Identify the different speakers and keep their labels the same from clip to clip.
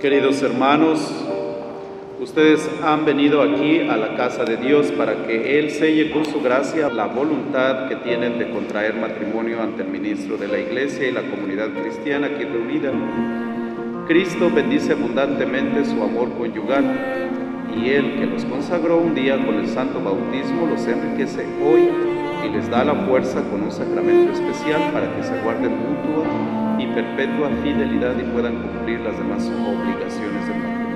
Speaker 1: Queridos hermanos, ustedes han venido aquí a la casa de Dios para que Él selle con su gracia la voluntad que tienen de contraer matrimonio ante el ministro de la Iglesia y la comunidad cristiana aquí reunida. Cristo bendice abundantemente su amor conyugal y Él que los consagró un día con el santo bautismo los enriquece hoy y les da la fuerza con un sacramento especial para que se guarden mutua perpetua fidelidad y puedan cumplir las demás obligaciones del matrimonio.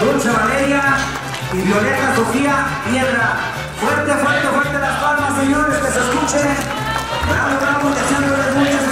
Speaker 2: Dulce Valeria y Violeta Sofía Piedra. Fuerte, fuerte, fuerte las palmas, señores, que se escuchen. Bravo, bravo,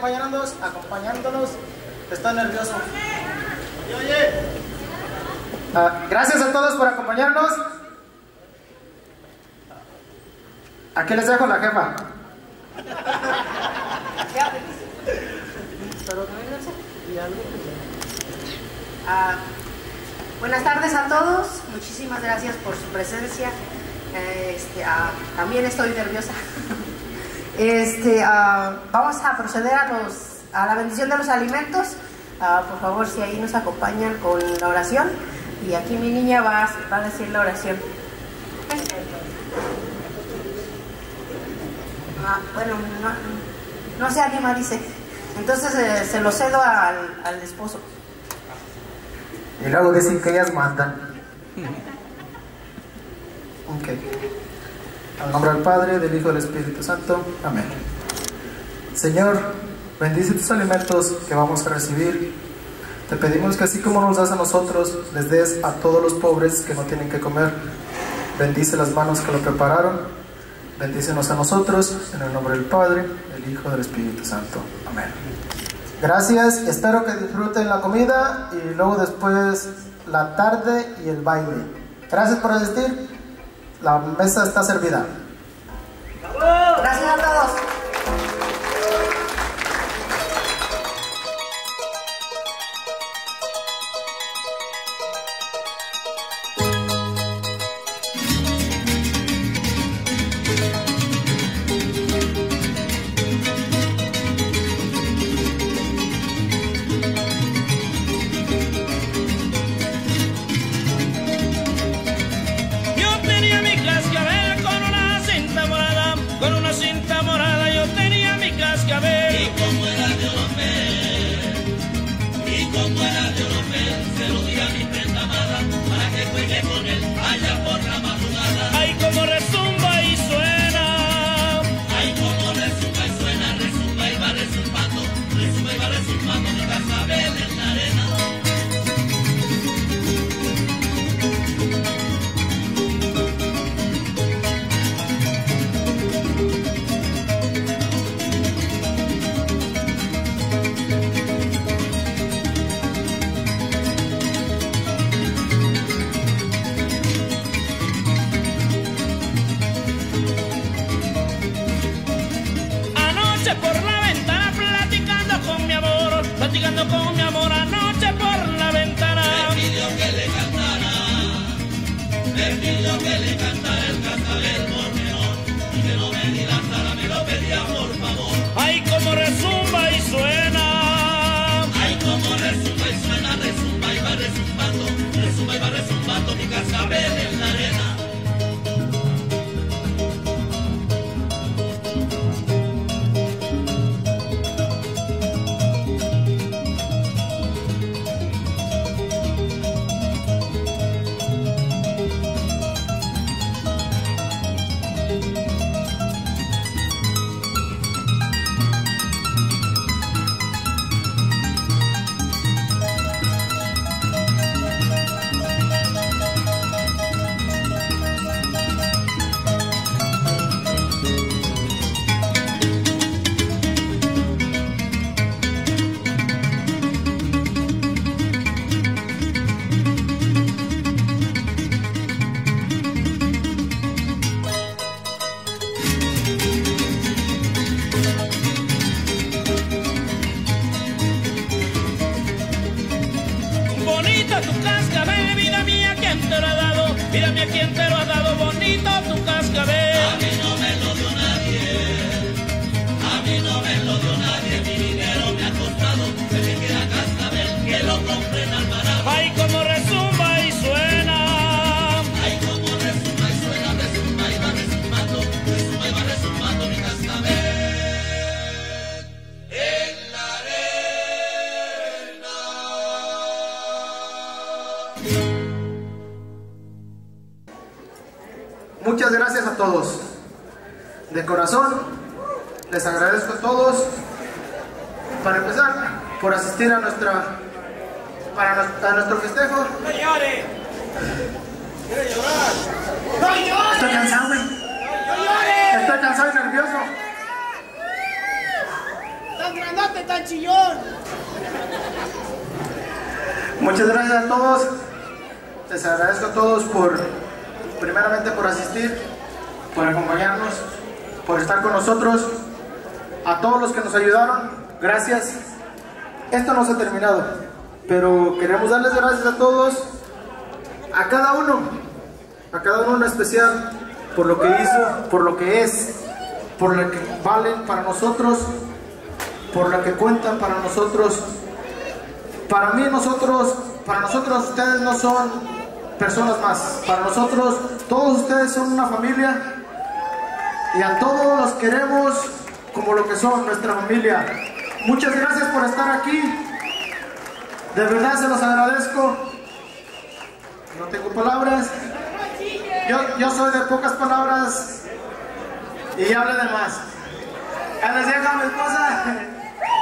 Speaker 3: acompañándonos. acompañándonos. Estoy nervioso. Ah, gracias a todos por acompañarnos. Aquí les dejo la jefa.
Speaker 4: Ah, buenas tardes a todos, muchísimas gracias por su presencia. Eh, este, ah, también estoy nerviosa. Este, ah, vamos a proceder a, los, a la bendición de los alimentos. Ah, por favor, si ahí nos acompañan con la oración. Y aquí mi niña va, a- va a decir la oración. Ah, bueno, no, no se anima, dice. Entonces eh, se lo cedo al, al esposo.
Speaker 3: Y luego dicen que ellas mandan. Ok. Al nombre del Padre, del Hijo y del Espíritu Santo. Amén. Señor, bendice tus alimentos que vamos a recibir. Te pedimos que así como nos das a nosotros, les des a todos los pobres que no tienen que comer. Bendice las manos que lo prepararon. Bendícenos a nosotros, en el nombre del Padre, del Hijo y del Espíritu Santo. Amén. Gracias, espero que disfruten la comida y luego después la tarde y el baile. Gracias por asistir. La mesa está servida.
Speaker 4: Gracias a todos.
Speaker 3: lo que le asistir a nuestra para nos- a nuestro festejo. Estoy cansado, güey. Estoy cansado y nervioso.
Speaker 5: ¡Tan grandote, tan chillón!
Speaker 3: Muchas gracias a todos. Les agradezco a todos por, primeramente por asistir, por acompañarnos, por estar con nosotros. A todos los que nos ayudaron, gracias. Esto no se ha terminado, pero queremos darles gracias a todos, a cada uno, a cada uno en especial, por lo que hizo, por lo que es, por lo que valen para nosotros, por lo que cuentan para nosotros. Para mí nosotros, para nosotros ustedes no son personas más. Para nosotros todos ustedes son una familia y a todos los queremos como lo que son nuestra familia. Muchas gracias por estar aquí. De verdad se los agradezco. No tengo palabras. Yo, yo soy de pocas palabras y hablo de más. Ya les dejo a mi esposa,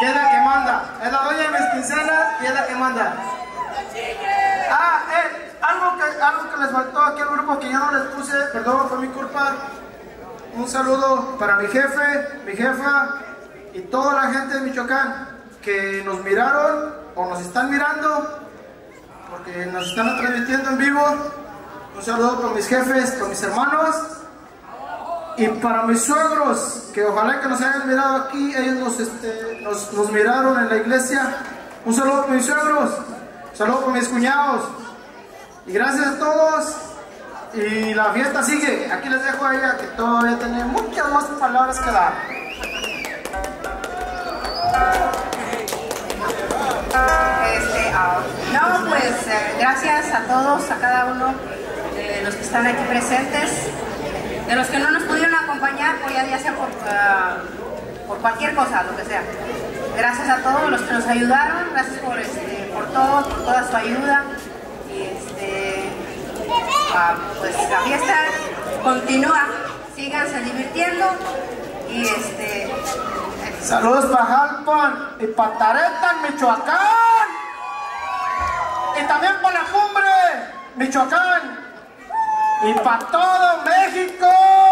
Speaker 3: que es la que manda. Es la dueña de mis quincenas y es la que manda. Ah, eh, algo que, algo que les faltó aquí al grupo que yo no les puse, perdón, fue mi culpa. Un saludo para mi jefe, mi jefa y toda la gente de Michoacán que nos miraron o nos están mirando porque nos están transmitiendo en vivo. Un saludo para mis jefes, para mis hermanos y para mis suegros, que ojalá que nos hayan mirado aquí, ellos nos, este, nos, miraron en la iglesia. Un saludo para mis suegros, un saludo para mis cuñados. Y gracias a todos. Y la fiesta sigue. Aquí les dejo a ella que todavía tiene muchas más palabras que dar.
Speaker 4: Este, ah, no, pues eh, gracias a todos, a cada uno de los que están aquí presentes, de los que no nos pudieron acompañar, pues ya, ya sea por, ah, por cualquier cosa, lo que sea. Gracias a todos los que nos ayudaron, gracias por, este, por todo, por toda su ayuda. Y este, ah, pues la fiesta continúa, síganse divirtiendo y este,
Speaker 3: Saludos para Jalpan y para Tareta en Michoacán. Y también para la cumbre, Michoacán. Y para todo México.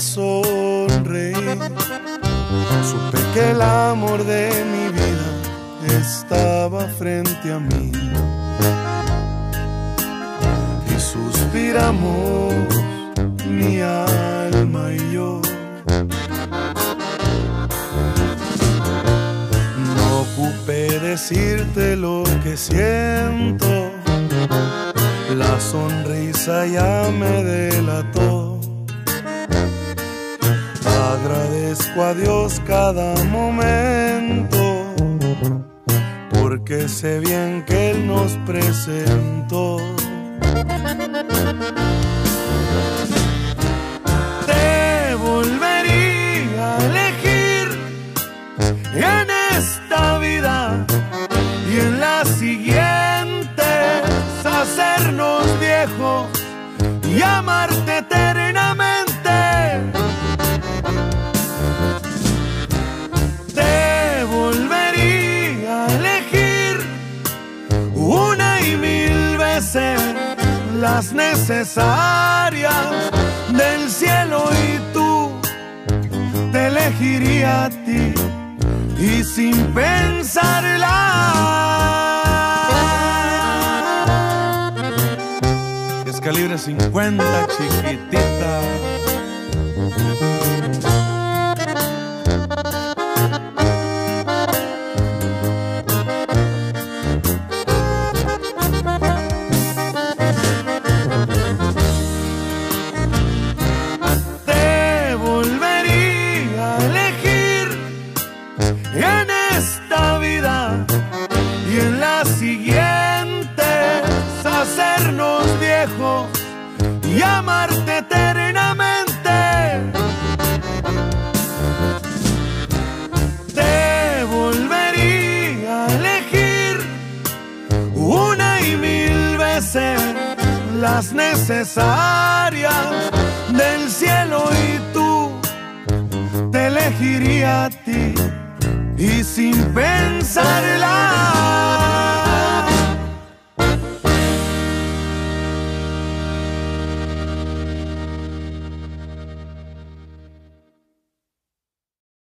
Speaker 6: Sonreí. Supe que el amor de mi vida estaba frente a mí. Y suspiramos mi alma y yo. No ocupé decirte lo que siento. La sonrisa ya me delató. A Dios cada momento, porque sé bien que Él nos presentó. Te volvería a elegir en esta vida y en la siguiente hacernos viejos y amarte eternamente. Las necesarias del cielo y tú te elegiría a ti y sin pensarla. Es calibre 50, chiquitita. Las necesarias del cielo y tú te elegiría a ti. Y sin pensarla